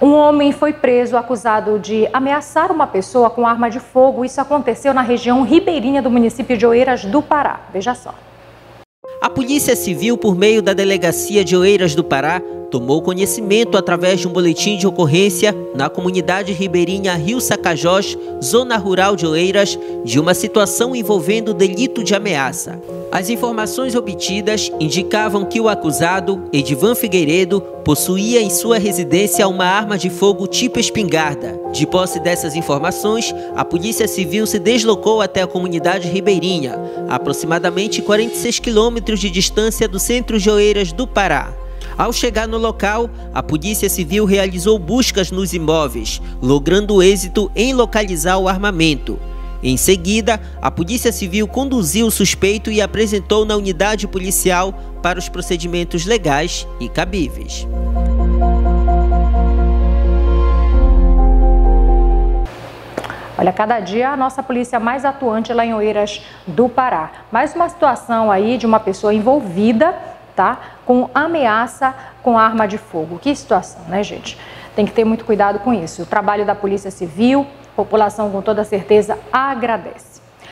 Um homem foi preso acusado de ameaçar uma pessoa com arma de fogo. Isso aconteceu na região ribeirinha do município de Oeiras do Pará. Veja só. A Polícia Civil, por meio da Delegacia de Oeiras do Pará, tomou conhecimento através de um boletim de ocorrência na comunidade ribeirinha Rio Sacajós, zona rural de Oeiras, de uma situação envolvendo delito de ameaça. As informações obtidas indicavam que o acusado, Edivan Figueiredo, possuía em sua residência uma arma de fogo tipo espingarda. De posse dessas informações, a Polícia Civil se deslocou até a comunidade ribeirinha, aproximadamente 46 quilômetros de distância do centro de Oeiras do Pará. Ao chegar no local, a Polícia Civil realizou buscas nos imóveis, logrando êxito em localizar o armamento. Em seguida, a Polícia Civil conduziu o suspeito e apresentou na unidade policial para os procedimentos legais e cabíveis. Olha, cada dia a nossa polícia mais atuante lá em Oeiras do Pará. Mais uma situação aí de uma pessoa envolvida, tá? Com ameaça com arma de fogo. Que situação, né, gente? Tem que ter muito cuidado com isso. O trabalho da Polícia Civil, população com toda certeza agradece.